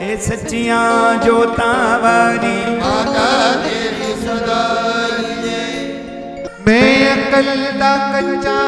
ए सच्चिया जो वाली माता तेरी सदाई मैं अकल दा कच्चा,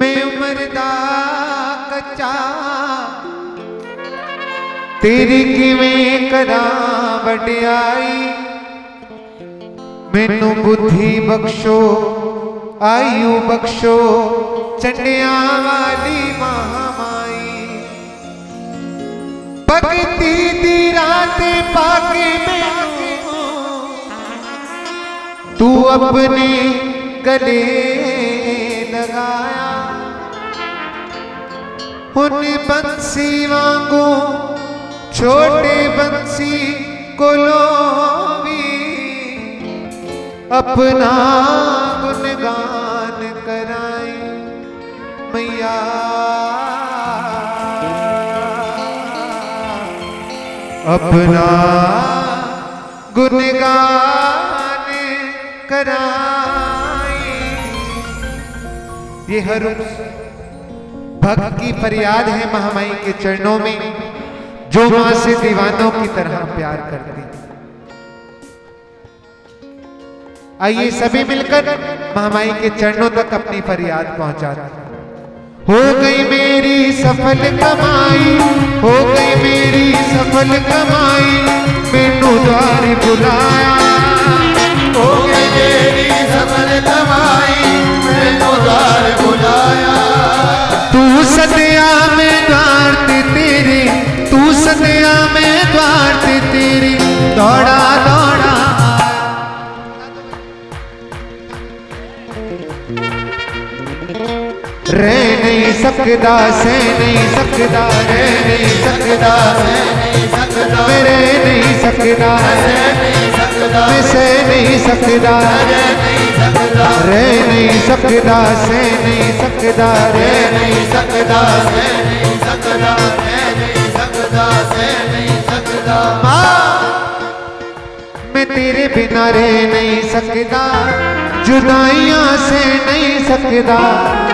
मैं उम्र दा कच्चा, तेरी किवें करा वडियाई? मैनू बुद्धि बख्शो, आयु बख्शो चंडिया वाली महा तू अपने गले लगाया। उन बंसी वांगू छोटे बंसी कोलो भी अपना गुणगान अपना गुणगान कराई। ये हर भक्त की फरियाद है महामाई के चरणों में, जो माँ से दीवानों की तरह प्यार करती। आइए सभी मिलकर महामाई के चरणों तक अपनी फरियाद पहुंचाते। हो गई मेरी सफल कमाई, हो गई मेरी सफल कमाई, मेनू द्वार बुलाया। हो गई मेरी सफल कमाई, मेनू द्वार बुलाया। तू सदया मैं द्वार तेरे, तू सदया सकता से नहीं सकता रे नहीं सकता मेरे नहीं सकता मैं सह नहीं सकता रे नहीं सकता सह नहीं सकता रह नहीं सकता सह नहीं सकता रह नहीं सकदा सह नहीं सकदा। मैं तेरे बिना रह नहीं सकता जुदाइयाँ से नहीं सकता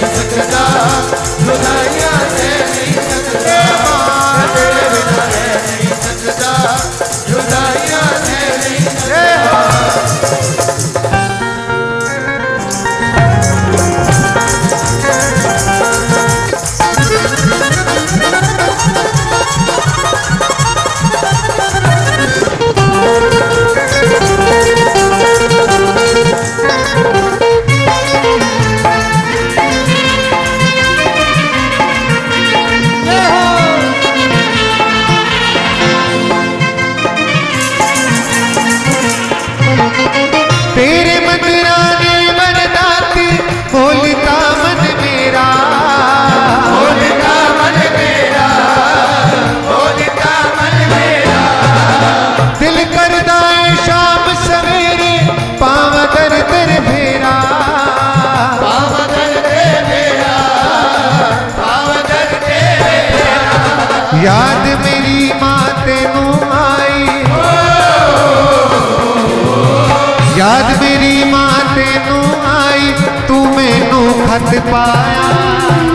जग का याद मेरी माँ तेनू आई तू मैनू खत पाया।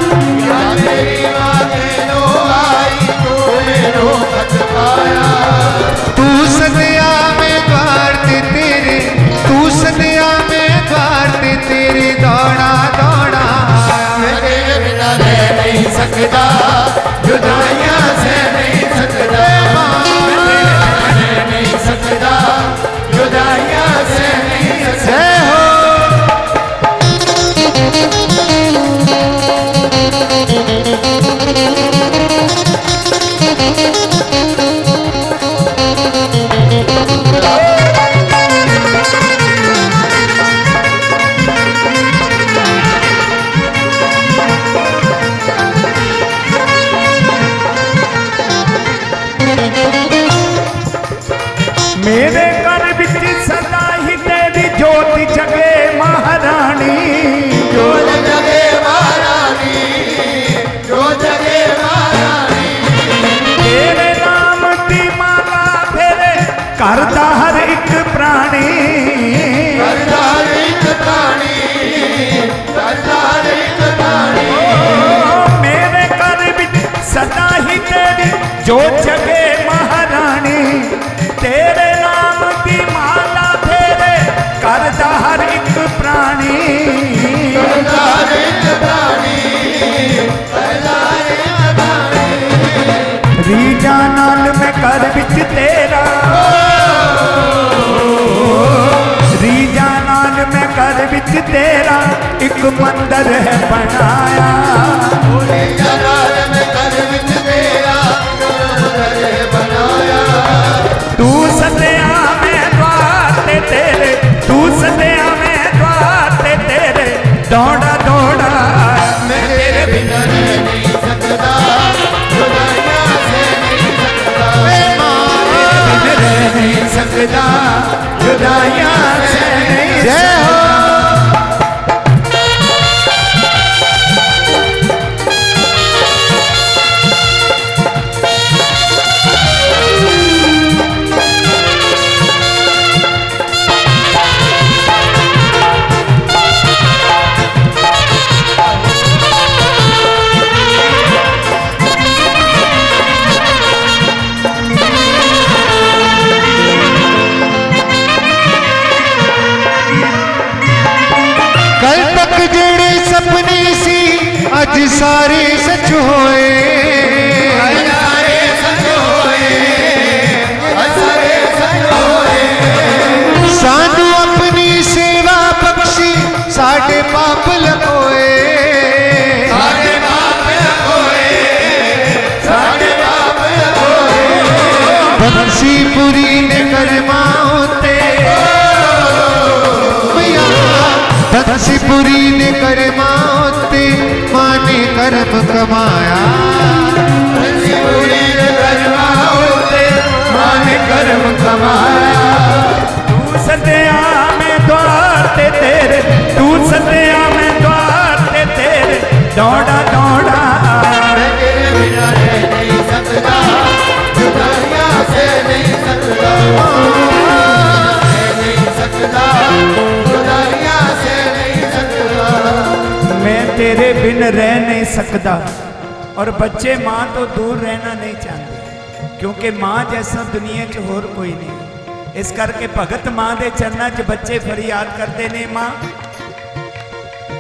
में मैं कर बिच तेरा एक मंदिर है बनाया। अज सारे सच होए सारे सच होए। सारे सच होए सानू अपनी सेवा बख्शी साडे पाप होए बख्शी पुरी ने कर्मा होते बख्शी पुरी ने कर्मा माँ ने कर्म कमाया कर्म कमाया। तू सत्या में द्वार तेरे तू सत्या मैं मैं तेरे बिन रह नहीं सकता और बच्चे माँ तो दूर रहना नहीं चाहते क्योंकि माँ जैसा दुनिया 'ਚ ਹੋਰ ਕੋਈ ਨਹੀਂ ਇਸ ਕਰਕੇ ਭਗਤ ਮਾਂ ਦੇ ਚਰਨਾਂ 'ਚ ਬੱਚੇ ਫਰਿਆਦ ਕਰਦੇ ਨੇ ਮਾਂ